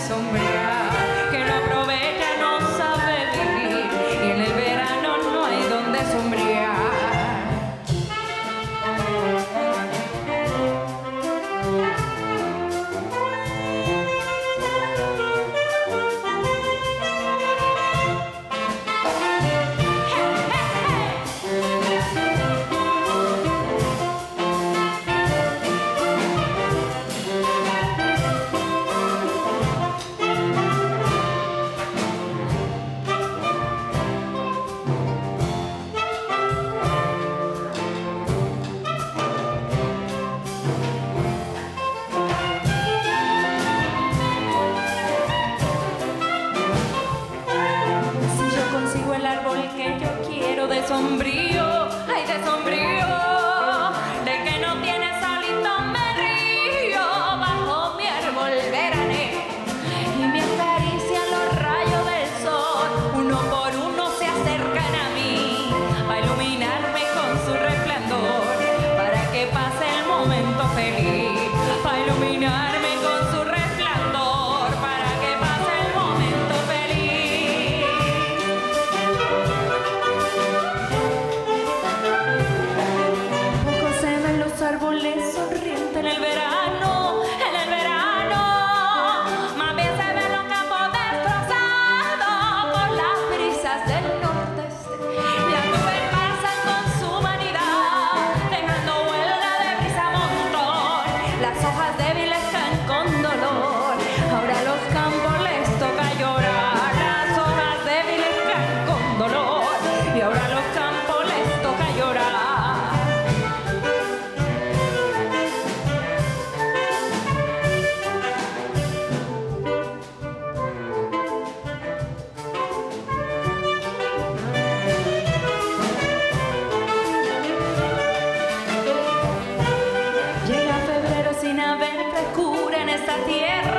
so many. tierra.